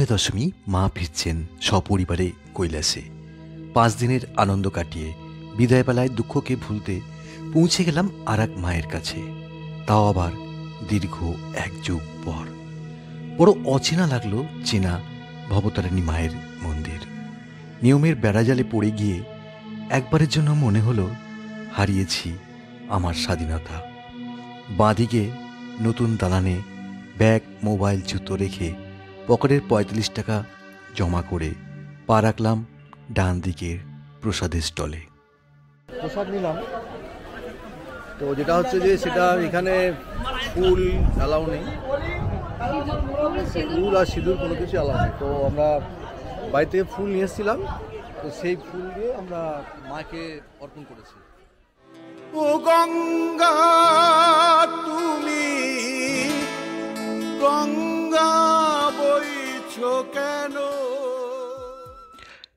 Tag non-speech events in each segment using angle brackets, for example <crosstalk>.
দশমী মা ফিরছেন সপরিবারে কৈলাসে। পাঁচ দিনের আনন্দ কাটিয়ে বিদায়বেলায় দুঃখকে ভুলতে পৌঁছে গেলাম আর এক মায়ের কাছে। তাও আবার দীর্ঘ এক যুগ পর। বড় অচেনা লাগল চেনা ভবতারিণী মায়ের মন্দির। নিয়মের বেড়াজালে পড়ে গিয়ে একবারের জন্য মনে হলো, হারিয়েছি আমার স্বাধীনতা। বাঁদিকে নতুন দালানে ব্যাগ, মোবাইল, জুতো রেখে পকেটের পঁয়তাল্লিশ টাকা জমা করে পা রাখলাম ডান দিকের প্রসাদের স্টলে। প্রসাদ নিলাম। তো যেটা হচ্ছে যে সেটা এখানে ফুল অ্যালাউ নেই। ফুল আর সিঁদুর কোনো কিছু অ্যালাউ নেই। তো আমরা বাড়ি থেকে ফুল নিয়ে এসেছিলাম। তো সেই ফুল দিয়ে আমরা মাকে অর্পণ করেছি। ও গঙ্গা তুমি গঙ্গা বইছ কেন?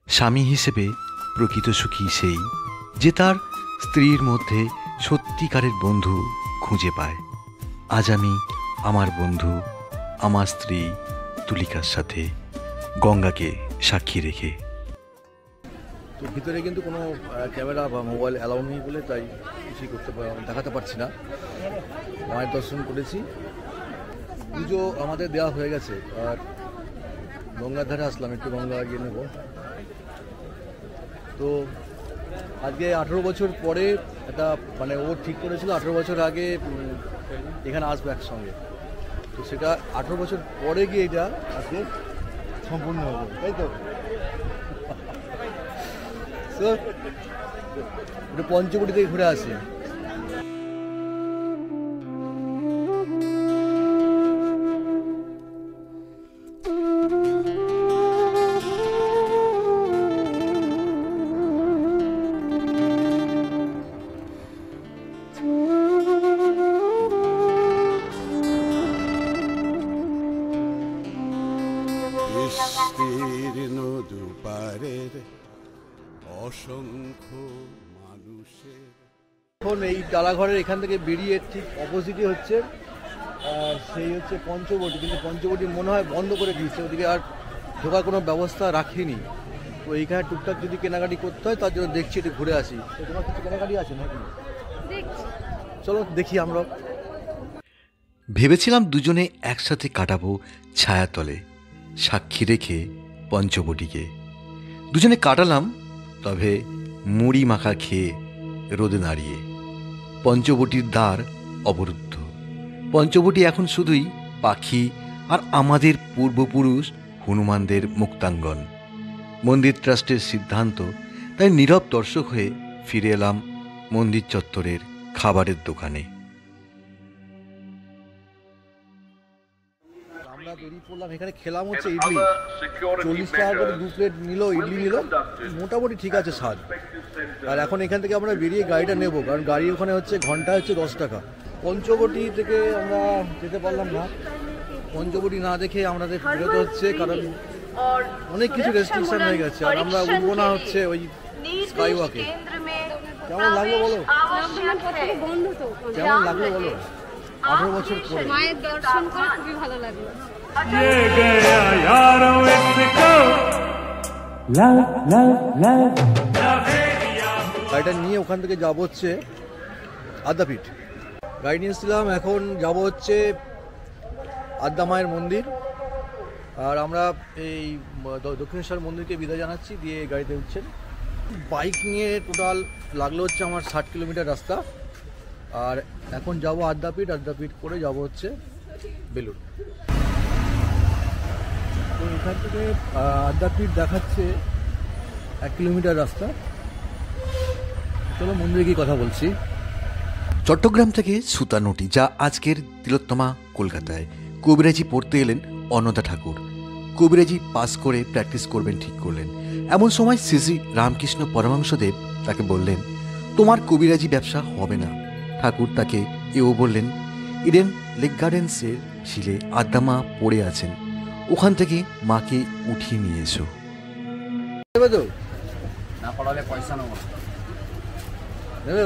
স্বামী হিসেবে প্রকৃত সুখী সেই যে তার স্ত্রীর মধ্যে সত্যিকারের বন্ধু খুঁজে পায়। আজ আমি আমার বন্ধু আমার স্ত্রী তুলিকার সাথে গঙ্গাকে সাক্ষী রেখে। তো ভিতরে কিন্তু কোনো ক্যামেরা বা মোবাইল অ্যালাউ নেই বলে তাই কিছুই করতে পার- দেখাতে পারছি না। মায়ের দর্শন করেছি। পুজো আমাদের দেওয়া হয়ে গেছে, আর গঙ্গার ধারে আসলাম, একটু গঙ্গা গিয়ে নেব। তো আজকে আঠেরো বছর পরে একটা মানে ও ঠিক করেছিল, আঠেরো বছর আগে এখানে আসব একসঙ্গে। তো সেটা আঠেরো বছর পরে গিয়ে এটা আজকে সম্পূর্ণ হবে, তাই তো? <laughs> পঞ্চবটি থেকে ঘুরে আসি। অসংখ্য মানুষের। এখন এই ডালাঘরের এখান থেকে বেরিয়ে ঠিক অপোজিটে হচ্ছে সেই হচ্ছে পঞ্চবটি। কিন্তু পঞ্চবটি মনে হয় বন্ধ করে দিয়েছে, ওদিকে আর ঢোকার কোনো ব্যবস্থা রাখেনি। তো এইখানে টুকটাক যদি কেনাকাটি করতে হয়, তার জন্য দেখছি, একটু ঘুরে আসি। তোমার কিছু কেনাকাটি আছে নাকি? চলো দেখি আমরা। ভেবেছিলাম দুজনে একসাথে কাটাবো ছায়াতলে, সাক্ষী রেখে পঞ্চবটিকে। দুজনে কাটালাম, তবে মুড়ি মাখা খেয়ে রোদে দাঁড়িয়ে পঞ্চবটির দ্বার অবরুদ্ধ। পঞ্চবটি এখন শুধুই পাখি আর আমাদের পূর্বপুরুষ হনুমানদের মুক্তাঙ্গন। মন্দির ট্রাস্টের সিদ্ধান্ত, তাই নীরব দর্শক হয়ে ফিরে এলাম মন্দির চত্বরের খাবারের দোকানে। আমরা বেরিয়ে পড়লাম এখানে খেলাম হচ্ছে ইডলি। চল্লিশ টাকা করে দু প্লেট নিল ইডলি নিল। মোটামুটি ঠিক আছে স্বাদ। আর এখন এখান থেকে আমরা বেরিয়ে গাড়িটা নেব কারণ গাড়ি ওখানে হচ্ছে ঘণ্টা হচ্ছে দশ টাকা। পঞ্চবটি থেকে আমরা যেতে পারলাম না। পঞ্চবটি না দেখে আমাদের বেরোতে হচ্ছে কারণ অনেক কিছু রেস্ট্রিকশন হয়ে গেছে। আর আমরা উঠবো না হচ্ছে ওই স্কাই ওয়াকে কেমন লাগল বলো? বন্ধ তো কেমন লাগল বলো? আঠারো বছর পরে। মায়ের দর্শন করে খুবই ভালো লাগল। গাড়িটা নিয়ে ওখান থেকে যাব হচ্ছে আদ্যাপীঠ। গাড়ি নিয়েছিলাম এখন যাব হচ্ছে আদ্যা মায়ের মন্দির। আর আমরা এই দক্ষিণেশ্বর মন্দিরকে বিদায় জানাচ্ছি দিয়ে গাড়িতে উঠছেন। বাইক নিয়ে টোটাল লাগল হচ্ছে আমার ষাট কিলোমিটার রাস্তা। আর এখন যাব আদ্যাপীঠ আদ্যাপীঠ করে যাব হচ্ছে বেলুর তো এখান থেকে আদ্যাপীঠ দেখাচ্ছে এক কিলোমিটার রাস্তা। চলো মন্দিরে গিয়ে কথা বলছি। চট্টগ্রাম থেকে সুতানুটি যা আজকের তিলোত্তমা কলকাতায়। কবিরাজি পড়তে এলেন অন্নদা ঠাকুর। কবিরাজি পাস করে প্র্যাকটিস করবেন, ঠিক করলেন। এমন সময় শ্রী শ্রী রামকৃষ্ণ পরমাংশদেব তাকে বললেন তোমার কবিরাজি ব্যবসা হবে না। ঠাকুর তাকে এও বললেন ইডেন লেক গার্ডেন্সের শিলে আদ্দামা পড়ে আছেন ওখান থেকে মাকে উঠিয়ে নিয়ে এসো। না পড়ালে পয়সা নেব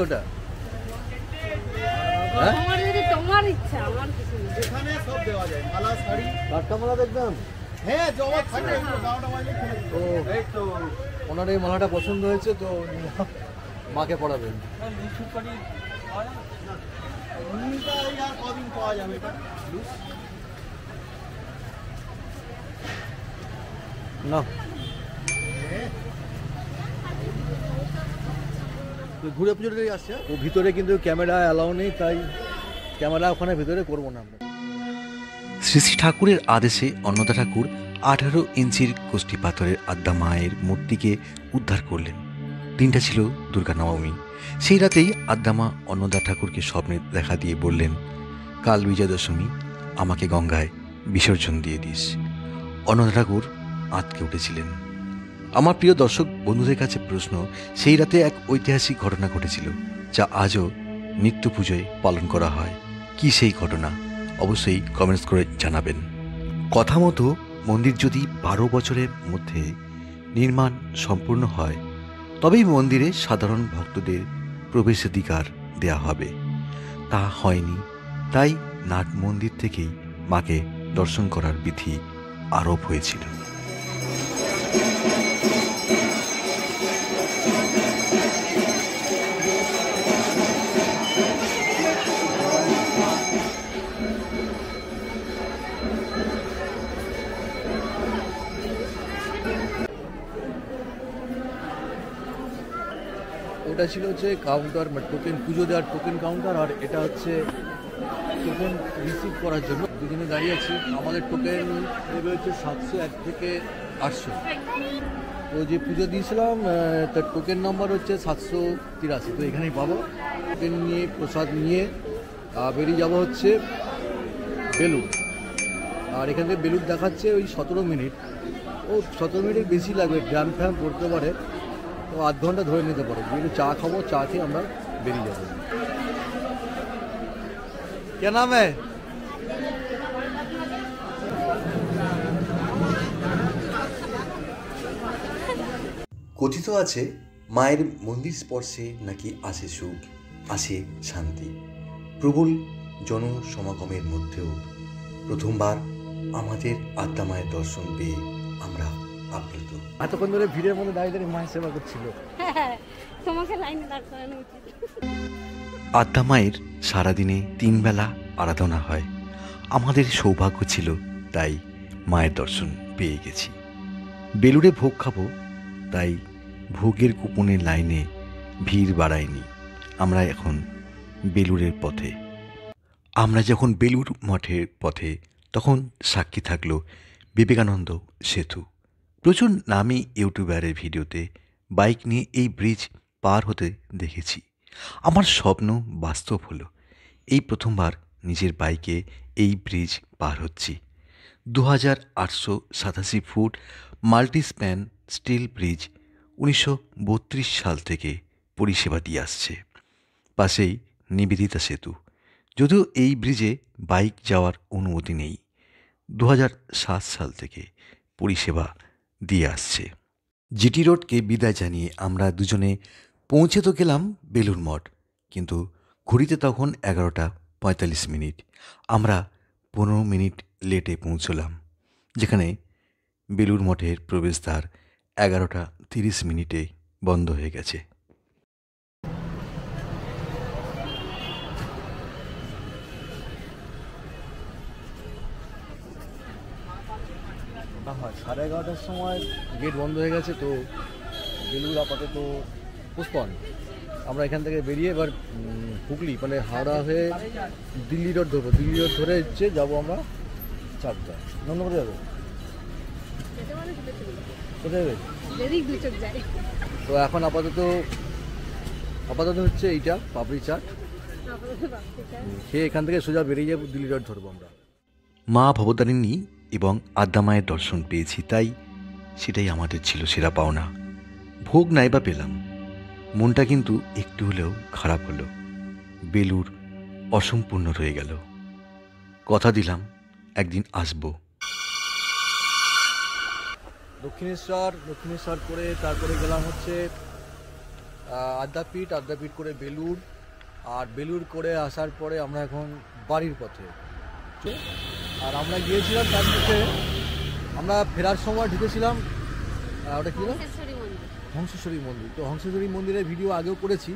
ওটা? আমার তোমার ইচ্ছা আমার কিছু নেই। টাটকা মালা দেখবেন? তো ওনার এই মালাটা পছন্দ হয়েছে, তো মাকে পড়াবেন। ঘুরে পুজোটাই আসছে। ও ভিতরে কিন্তু ক্যামেরা অ্যালাউ নেই, তাই ক্যামেরা ওখানে ভিতরে করব না আমরা। শ্রী শ্রী ঠাকুরের আদেশে অন্নদা ঠাকুর আঠারো ইঞ্চির কোষ্ঠী পাথরের আদ্যা মায়ের মূর্তিকে উদ্ধার করলেন। দিনটা ছিল দুর্গা নবমী। সেই রাতেই আদ্যামা অন্নদা ঠাকুরকে স্বপ্নে দেখা দিয়ে বললেন, কাল বিজয়া দশমী আমাকে গঙ্গায় বিসর্জন দিয়ে দিস। অন্নদা ঠাকুর আঁতকে উঠেছিলেন। আমার প্রিয় দর্শক, বন্ধুদের কাছে প্রশ্ন, সেই রাতে এক ঐতিহাসিক ঘটনা ঘটেছিল, যা আজও নিত্য পুজোয় পালন করা হয়। কি সেই ঘটনা? অবশ্যই কমেন্টস করে জানাবেন। কথা মতো মন্দির যদি বারো বছরের মধ্যে নির্মাণ সম্পূর্ণ হয়, তবেই মন্দিরে সাধারণ ভক্তদের প্রবেশাধিকার দেয়া হবে। তা হয়নি, তাই নাট মন্দির থেকেই মাকে দর্শন করার বিধি আরোপ হয়েছিল। ওটা ছিল হচ্ছে কাউন্টার মানে টোকেন পুজো দেওয়ার টোকেন কাউন্টার আর এটা হচ্ছে টোকেন রিসিভ করার জন্য। দুজনে দাঁড়িয়ে আছি। আমাদের টোকেন নেবে হচ্ছে সাতশো এক থেকে আটশো। তো যে পুজো দিয়েছিলাম তার টোকেন নাম্বার হচ্ছে সাতশো তিরাশি। তো এখানেই পাবো। টোকেন নিয়ে, প্রসাদ নিয়ে বেরিয়ে যাব হচ্ছে বেলুর আর এখান থেকে বেলুর দেখাচ্ছে ওই সতেরো মিনিট। ও, সতেরো মিনিট বেশি লাগবে। ড্যাম ফ্যাম করতে পারে। আধ ঘণ্টা ধরে নিতে পারো। একটু চা খাব, চা খেয়ে আমরা বেরিয়ে যাব। নাম হ্যাঁ কথিত আছে, মায়ের মন্দির স্পর্শে নাকি আসে সুখ, আসে শান্তি। প্রবল জনসমাগমের মধ্যেও প্রথমবার আমাদের আত্মা মায়ের দর্শন পেয়ে আমরা আপ্লুত। এতক্ষণ ধরে ভিড়ের মধ্যে দাঁড়িয়ে দাঁড়িয়ে মায়ের সেবা করছিল। <laughs> তোমাকে লাইনে দাঁড় করানো উচিত। আদ্যা মায়ের সারাদিনে তিনবেলা আরাধনা হয়। আমাদের সৌভাগ্য ছিল তাই মায়ের দর্শন পেয়ে গেছি। বেলুড়ে ভোগ খাব তাই ভোগের কুপনের লাইনে ভিড় বাড়ায়নি। আমরা এখন বেলুড়ের পথে। আমরা যখন বেলুর মঠের পথে তখন সাক্ষী থাকল বিবেকানন্দ সেতু। প্রচুর নামি ইউটিউবারের ভিডিওতে বাইক নিয়ে এই ব্রিজ পার হতে দেখেছি। আমার স্বপ্ন বাস্তব হলো, এই প্রথমবার নিজের বাইকে এই ব্রিজ পার হচ্ছি। দু হাজার আটশো সাতাশি ফুট মাল্টিস্প্যান স্টিল ব্রিজ উনিশশো বত্রিশ সাল থেকে পরিষেবা দিয়ে আসছে। পাশেই নিবেদিতা সেতু, যদিও এই ব্রিজে বাইক যাওয়ার অনুমতি নেই। দু সাল থেকে পরিষেবা দিয়ে আসছে। জিটি রোডকে বিদায় জানিয়ে আমরা দুজনে পৌঁছে তো গেলাম বেলুর মঠ, কিন্তু ঘড়িতে তখন এগারোটা পঁয়তাল্লিশ মিনিট। আমরা পনেরো মিনিট লেটে পৌঁছলাম, যেখানে বেলুর মঠের প্রবেশদ্বার এগারোটা তিরিশ মিনিটে বন্ধ হয়ে গেছে। না হয় সাড়ে এগারোটার সময় গেট বন্ধ হয়ে গেছে তো বেলুর আপাতত পুষ্পন আমরা এখান থেকে বেরিয়ে এবার হুগলি মানে হাওড়া হয়ে দিল্লি রোড ধরবো। দিল্লি রোড ধরে হচ্ছে যাব আমরা চারটা। কোথায় যাবে। কোথায় যাবে? তো এখন আপাতত আপাতত হচ্ছে এইটা পাপড়ি চাট। খেয়ে এখান থেকে সোজা বেরিয়ে যাব দিল্লি রোড ধরবো আমরা। মা ভবতারিণী এবং আদ্যা মায়ের দর্শন পেয়েছি, তাই সেটাই আমাদের ছিল সেরা পাওনা। ভোগ নাইবা পেলাম। মনটা কিন্তু একটু হলেও খারাপ হলো। বেলুর অসম্পূর্ণ রয়ে গেল। কথা দিলাম, একদিন আসব। দক্ষিণেশ্বর দক্ষিণেশ্বর করে তারপরে গেলাম হচ্ছে আদ্যাপীঠ আদ্যাপীঠ করে বেলুর আর বেলুর করে আসার পরে আমরা এখন বাড়ির পথে। আর আমরা গিয়েছিলাম তার মধ্যে আমরা ফেরার সময় ঢুকেছিলাম ওটা কী হংসেশ্বরী মন্দির। তো হংসেশ্বরী মন্দিরের ভিডিও আগেও করেছি।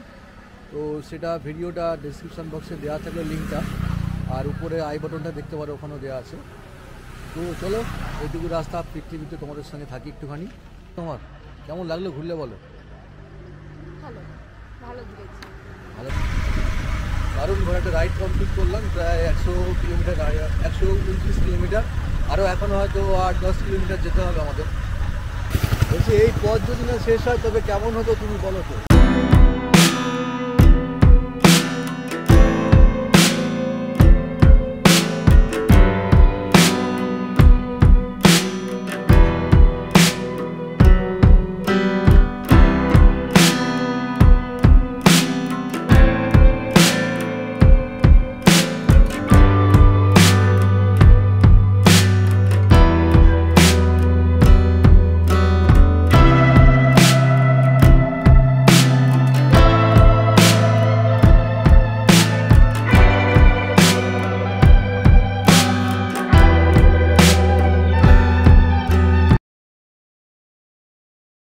তো সেটা ভিডিওটা ডিসক্রিপশন বক্সে দেওয়া থাকলে লিঙ্কটা আর উপরে আই বাটনটা দেখতে পারো ওখানেও দেওয়া আছে। তো চলো এইটুকু রাস্তা পৃথিবীতে তোমাদের সঙ্গে থাকি একটুখানি। তোমার কেমন লাগল ঘুরলে বলো? ভালো ভালো। ভালো একটা রাইড কমপ্লিট করলাম, প্রায় একশো কিলোমিটার একশো উনত্রিশ কিলোমিটার। আরও এখন হয়তো আট, দশ কিলোমিটার যেতে হবে আমাদের। বলছি, এই পথ যদি না শেষ হয়, তবে কেমন হতো তুমি বলো তো?